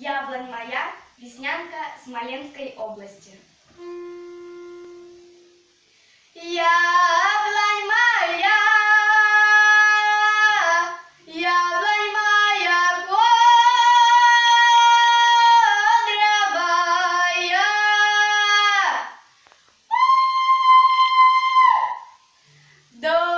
Яблонь моя, веснянка Смоленской области. Яблонь моя, яблонь моя бодровая. А! До